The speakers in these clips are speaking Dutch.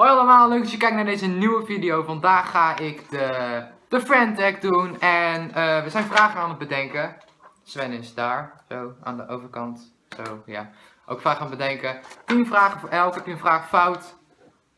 Hoi allemaal, leuk dat je kijkt naar deze nieuwe video. Vandaag ga ik de, de friend tag doen en eh, we zijn vragen aan het bedenken. Sven is daar, zo, aan de overkant. Zo, ja. Ook vragen aan het bedenken. 10 vragen voor elk. Heb je een vraag fout,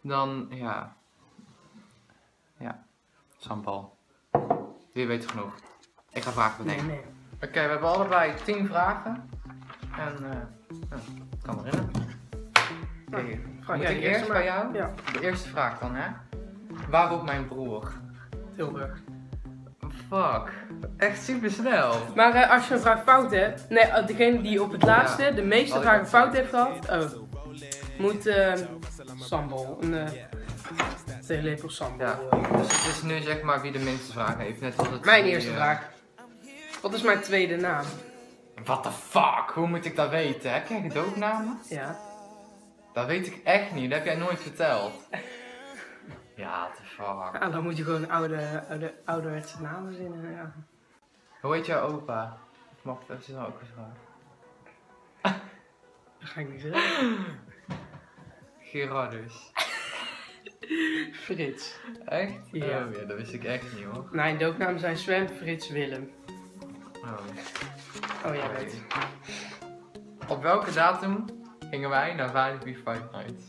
dan, ja. Ja, sambal. Wie weet genoeg. Ik ga vragen bedenken. nee. Oké, we hebben allebei 10 vragen. En, eh, nou, kan erin. Oké, Nou, moet jij ik de eerst eerste bij maar. jou? Ja, De eerste vraag dan, hè? Waar woont mijn broer? Tilburg. Fuck. Echt super snel. Maar eh, als je een vraag fout hebt, nee, eh, degene die op het laatste Ja. de meeste vragen fout heeft gehad, oh, moet eh sambal, een uh, theelepel sambal. Ja. eh. Dus het is nu zeg maar wie de minste vraag heeft. Net als het. Mijn die, eerste eh, vraag. Wat is mijn tweede naam? What the fuck? Hoe moet ik dat weten? Heb jij gedoopnamen? Ja. Dat weet ik echt niet. Dat heb jij nooit verteld. Ja, the fuck. Dan moet je gewoon oude, oude, ouderwetse namen zinnen. Ja. Hoe heet jouw opa? Of mag dat is dan ook gevraagd? Dat ga ik niet zeggen. Gerardus. Frits. Echt? Ja. Oh ja, dat wist ik echt niet hoor. Mijn doopnamen zijn Sven, Frits, Willem. Oh. Oh, jij weet. Op welke datum gingen wij naar Valibi Five Nights?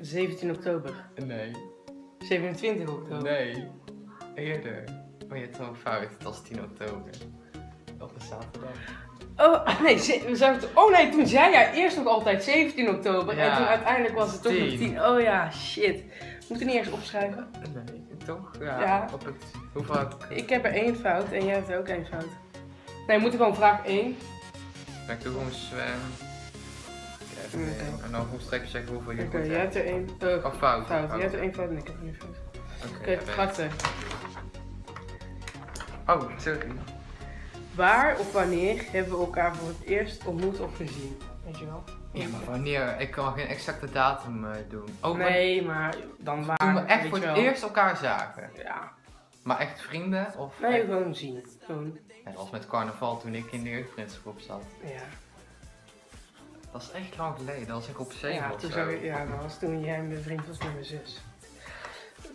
17 oktober. Nee. 27 oktober. Nee. Eerder. Oh, je hebt wel fout. Het was 10 oktober. Op een zaterdag. Oh, nee, we zijn het- oh nee, toen zei jij eerst nog altijd 17 oktober. Ja. En toen uiteindelijk was het toch nog 10. 10. Oh ja, shit. Moet er niet eens opschrijven? Nee, toch? Ja. Ja. Op het... Hoeveel heb ik? Ik heb er één fout en jij hebt er ook één fout. Nee, we moeten gewoon vraag 1. Ben ik doe gewoon Sven. En dan gewoon strekken zeggen hoeveel je Oké, jij hebt. er één. eh, Of fout. fout. Jij hebt er één fout en ik heb er één fout. Oké, 2. Oh, sorry. Waar of wanneer hebben we elkaar voor het eerst ontmoet of gezien? Weet je wel? Ja, maar wanneer? Ik kan geen exacte datum eh, doen. Oh, Nee, maar dan waar? Toen we echt voor het eerst elkaar zagen. Ja. Maar echt vrienden? Of Nee, echt- gewoon zien. Gewoon, Ja, dat was met carnaval toen ik in de jeugdprinsengroep zat. ja. Dat is echt lang geleden. Dat was ik op 7 Ja, toen ik, ja, dat was toen jij mijn vriend was met mijn zus.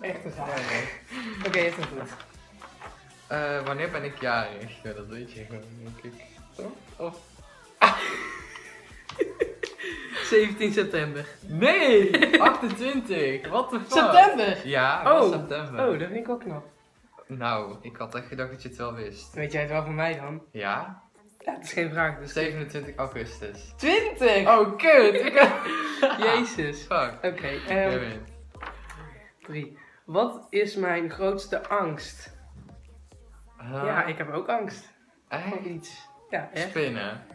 Echt een zaak. Oké, het is goed. Eh, wanneer ben ik jarig? Ja, dat weet je gewoon, denk ik. Toch? Of... 17 september. Nee! 28! What the fuck? September? Ja, het was Oh. september. Oh, dat vind ik ook knap. Nou, ik had echt gedacht dat je het wel wist. Weet jij het wel van mij dan? Ja? Ja, het is geen vraag, dus 27 augustus. 20! Oh, kut! Jezus. Fuck. Oké, Jij ehm. 3. Wat is mijn grootste angst? Ja, ik heb ook angst. Voor iets. Ja, echt? Spinnen.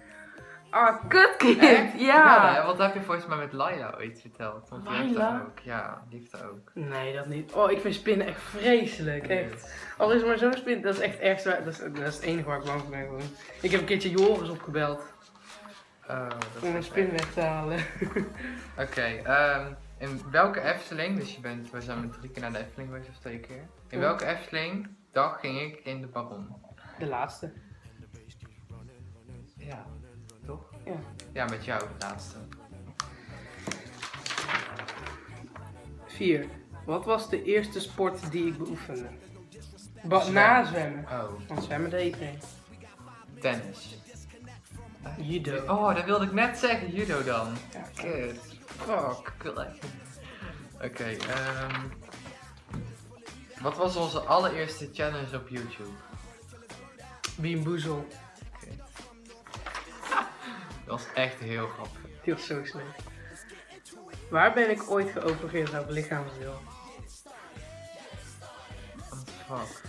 Ah, kutkind! Echt? Ja! hè? Wat heb je volgens mij met Laila ooit verteld? Want die heeft dat ook. Ja, die heeft dat ook. Nee, dat niet. Oh, ik vind spinnen echt vreselijk. Echt. Al is maar zo'n spin, dat is echt erg zwaar. Dat is, dat is het enige waar ik bang voor ben gewoon. Ik heb een keertje Joris opgebeld Oh, dat is om een spin weg te halen. Oké, ehm, in welke Efteling, dus je bent, we zijn met drie keer naar de Efteling geweest of twee keer. In Ja. welke Efteling dag ging ik in de Baron? De laatste. Ja? Ja. Ja, met jou de laatste. 4. Wat was de eerste sport die ik beoefende? Ba- Zwemmen. na zwemmen. Oh, Want zwemmen deed iedereen. tennis. Judo. Oh, dat wilde ik net zeggen, judo dan. Ja, Kut. Fuck, ik. Oké, ehm. Wat was onze allereerste challenge op YouTube? Bean Boezel. Dat was echt heel grappig. Die was zo slecht. Waar ben ik ooit geopereerd op lichaamsdeel? What the fuck?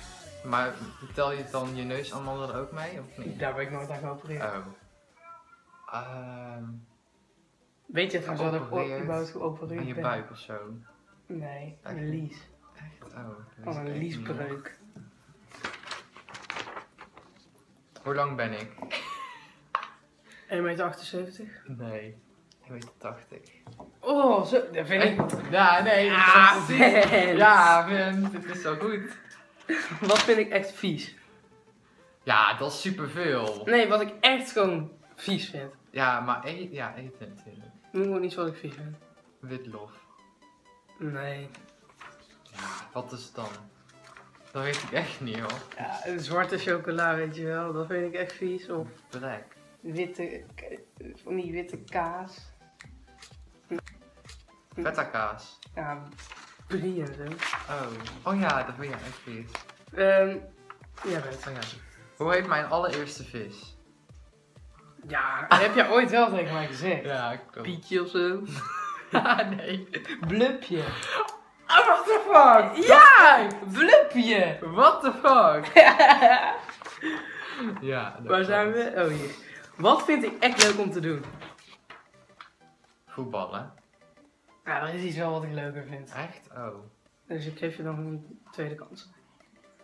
Maar tel je dan je neus allemaal er ook mee, of niet? Daar ben ik nooit aan geopereerd. Oh. Ehm, Weet je trouwens wat ik ooit überhaupt geopereerd aan je ben? buik of zo. Nee, Echt een lies. Echt? Oh. dat Van wist ik een niet. liesbreuk. Hoe lang ben ik? 1,78 meter? Nee. 1,80 meter. Oh, zo, dat vind ik... Ja, nee. dat is Ah. Ja, dit is zo goed. Wat vind ik echt vies? Ja, dat is superveel. Nee, wat ik echt gewoon vies vind. Ja, maar eten, ja, eten natuurlijk. Noem gewoon iets wat ik vies vind. Witlof. Nee. Ja, wat is het dan? Dat weet ik echt niet hoor. Ja, een zwarte chocola, weet je wel. Dat vind ik echt vies. Of Black. Witte, van die witte kaas. Feta kaas. Ja, brie en zo. Oh. Oh ja, dat vind je echt vies. Ehm ja, weet. Oh ja. Hoe heet mijn allereerste vis? Ja, dat heb je ooit wel tegen mij gezegd. Ja, klopt. Pietje of zo. nee. Blupje. Oh, what the fuck? Ja, blupje. What the fuck? ja. Waar zijn we? Oh, hier. Wat vind ik echt leuk om te doen? Voetballen. Ja, er is iets wel wat ik leuker vind. Echt? Oh. Dus ik geef je dan een tweede kans.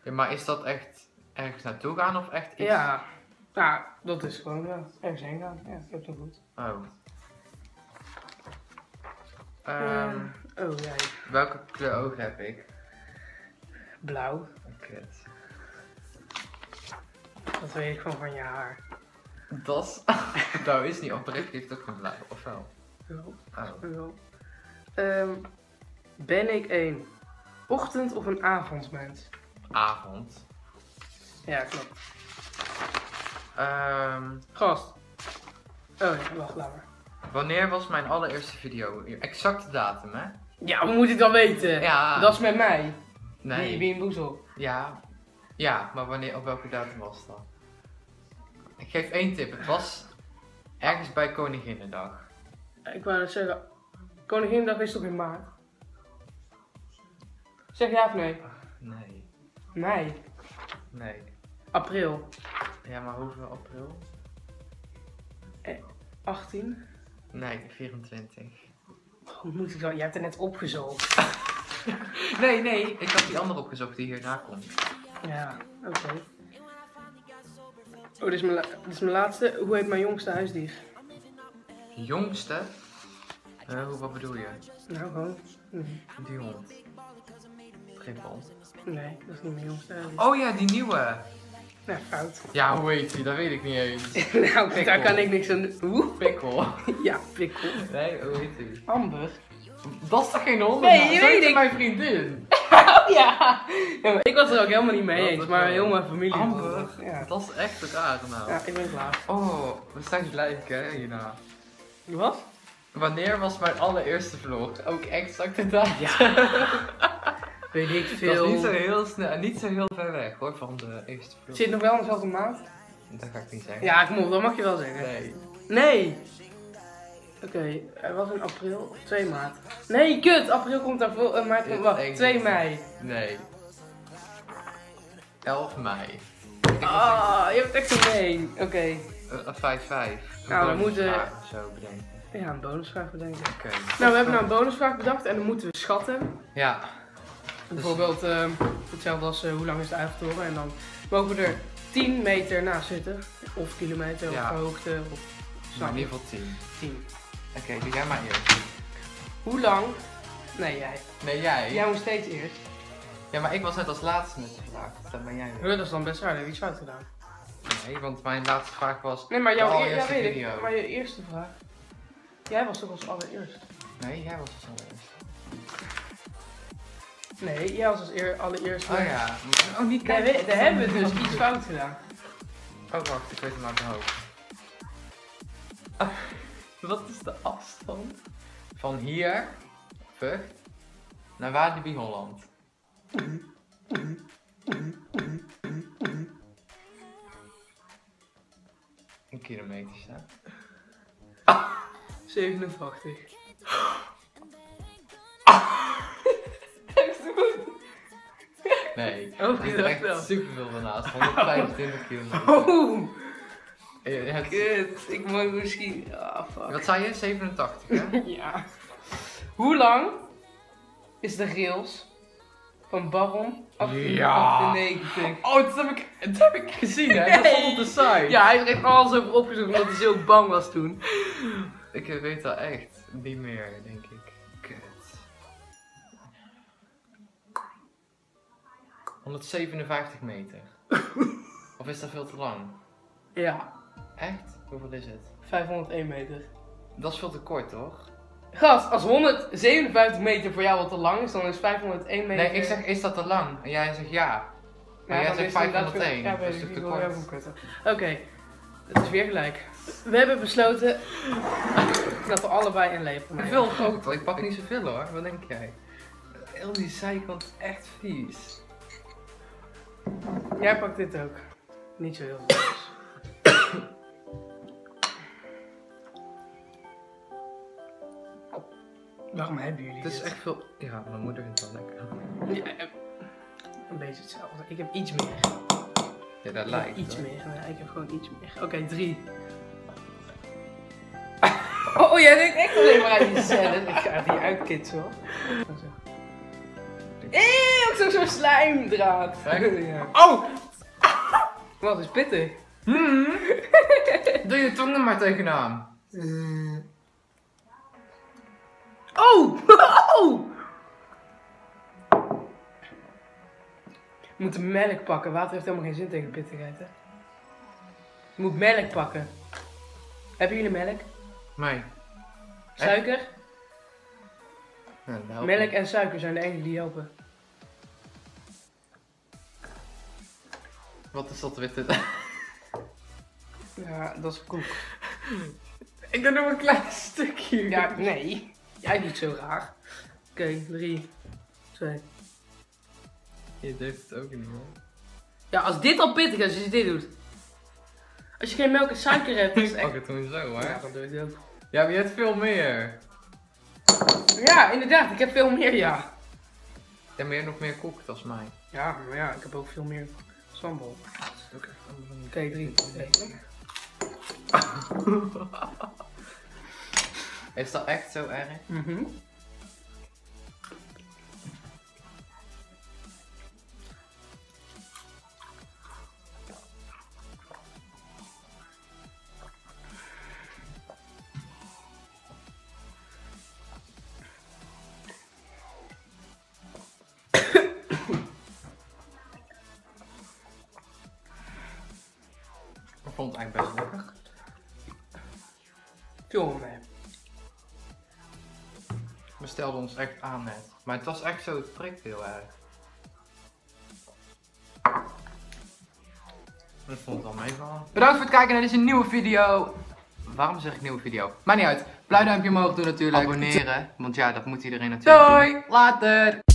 Ja, maar is dat echt ergens naartoe gaan of echt iets? Ja, nou, dat is gewoon ja, ergens heen gaan. Ja, ik heb het goed. Oh. Ehm, oh, jij. welke kleur ogen heb ik? Blauw. Oh, kut. Dat weet ik gewoon van je haar. Dat is... nou, is niet oprecht, heeft ook een blauw, of wel? Wel, Oh. Ehm, ben ik een ochtend- of een avondmens? Avond. Ja, klopt. Ehm, Gast. Oh ja, wacht, laat maar. wanneer was mijn allereerste video? Exacte datum, hè? Ja, hoe moet ik dat weten? Ja. Dat is met mij. Nee. Die Bien Boezel. Ja. Ja, maar wanneer, op welke datum was dat? Ik geef één tip. Het was ergens bij Koninginnedag. Ik wou net zeggen, Koninginnedag is toch in maart? Zeg ja of nee? Nee. Mei. Nee. April. Ja, maar hoeveel april? 18. Nee, 24. Hoe moet ik dan? Jij hebt er net opgezocht. Nee, nee. Ik had die andere opgezocht die hierna komt. Ja, oké. Oh, dit is, mijn dit is mijn laatste. Hoe heet mijn jongste huisdier? Jongste? Eh, hoe, wat bedoel je? Nou, gewoon. Die hond. Trippel. Nee, dat is niet mijn jongste huisdier. Oh ja, die nieuwe. Nou, fout. Ja, hoe heet die? Dat weet ik niet eens. nou, Pikkel. daar kan ik niks aan doen. Hoe? Pikkel. Ja, pikkel. Nee, hoe heet die? Amber. Dat is toch geen hond? Nee, je weet ik. mijn vriendin. Ja. ja ik was er ook helemaal niet mee Dat eens, maar heel mijn familie. Amber. Ja. Dat is echt een rare naam. ja, ik ben klaar. Oh, we zijn gelijk hè, hierna. Wat? Wanneer was mijn allereerste vlog? Ook exact de dag. Weet ik Dat veel. is niet zo heel snel, niet zo heel ver weg hoor, van de eerste vlog. Zit nog wel in dezelfde maand? Dat ga ik niet zeggen. Ja, kom op, dat mag je wel zeggen. Nee. Nee. Oké, er was in april of 2 maart. Nee, kut! April komt daarvoor. Uh, maart komt, wacht, denk ik 2 niet. mei. Nee. 11 mei. Ah, je hebt echt een been. Oké. Eh, 5-5. Nou, dan moeten- zo bedenken. Ja, een bonusvraag bedenken. Oké. Nou, we hebben nou een bonusvraag bedacht en dan moeten we schatten. Ja. Bijvoorbeeld ehm, hetzelfde als eh, hoe lang is de Eiffeltoren. En dan mogen we er 10 meter naast zitten. Of kilometer, Ja. of hoogte, of snap in ieder geval 10. 10. Oké, doe jij maar eerst. Hoe lang? Nee, jij. Nee, jij. Jij moet steeds eerst. Ja, maar ik was net als laatste met de vraag. Dus dat ben jij. Ja, Dat is dan best raar, dat heb iets fout gedaan. Nee, want mijn laatste vraag was... Nee, maar jouw De eer- ja, allereerste weet video. ik. Maar je eerste vraag. Jij was toch als allereerst? Nee, jij was als allereerst. Nee, jij was als eer, allereerst. Oh ja. Oh, niet Daar, kijken. we- daar hebben we dus iets fout gedaan. Oh, wacht. Ik weet hem uit mijn hoofd. Ah, wat is de afstand van hier, Vught, naar Walibi Holland? In kilometers, hè? 87. Nee. Oh, er dacht wel. echt superveel van naast. 125 kilometer. Oh, hebt- kut. Ik moet misschien... Ah, fuck. Wat zei je? 87, hè? Ja. Hoe lang is de rails van Baron 1898? Oh, dat heb ik, dat heb ik gezien, hè? Dat stond op de site. Ja, hij heeft alles over opgezocht omdat hij zo bang was toen. Ik weet dat echt niet meer, denk ik. Kut. 157 meter. of is dat veel te lang? Ja, Echt? Hoeveel is het? 501 meter. Dat is veel te kort, toch? Gast, als 157 meter voor jou wat te lang is, dan is 501 meter... Nee, ik zeg, is dat te lang? En jij zegt ja. Maar jij dan zegt is het inderdaad 501. veel- Ja, dat is te kort? Oké, het is weer gelijk. We hebben besloten dat we allebei een lepel nemen. Veel groter. Ik pak niet zoveel hoor. Wat denk jij? Heel die zijkant is echt vies. Jij pakt dit ook. Niet zo heel veel. Waarom hebben jullie Het is dit? echt veel. Ja, mijn moeder vindt het wel lekker. Ja, eh, een beetje hetzelfde. Ik heb iets meer. Ja, dat Ik lijkt. iets hoor. meer. Ja, ik heb gewoon iets meer. Oké, drie. Oh, oh, jij denkt echt alleen maar aan jezelf. Ik ga die uitkitsen hoor. Zo. Eh, ook zo'n zo slijmdraad. Ja. Oh! Wat is pittig. Hmm. Doe je tong er maar tegenaan. Oh! Oh! We moeten melk pakken. Water heeft helemaal geen zin tegen pittigheid, hè? Moet melk pakken. Hebben jullie melk? Nee. Suiker? Ja, Melk en suiker zijn de enige die helpen. Wat is dat witte? Ja, dat is koek. ik doe nog een klein stukje. Ja, nee. Jij niet zo raar. Oké, drie, twee. Je durft het ook niet hoor. Ja, als dit al pittig is, als je dit doet. Als je geen melk en suiker hebt, is Ik het pak echt... het toen zo hoor. Ja, dan doe je het ook. Ja, maar je hebt veel meer. Ja, inderdaad. Ik heb veel meer, ja. Ja, maar hebt nog meer koek dan mij. Ja, maar ja, ik heb ook veel meer sambal. Oké, Oké, drie, twee. Is dat echt zo erg? Mhm. Ik vond het eigenlijk best lekker. Veel stelden ons echt aan net. Maar het was echt zo, het prikt heel erg. Ik vond het wel meevallen. Bedankt voor het kijken naar deze nieuwe video. Waarom zeg ik nieuwe video? Maakt niet uit. Blauw duimpje omhoog doen natuurlijk. Abonneren. Want ja, dat moet iedereen natuurlijk Doei! doen. Later!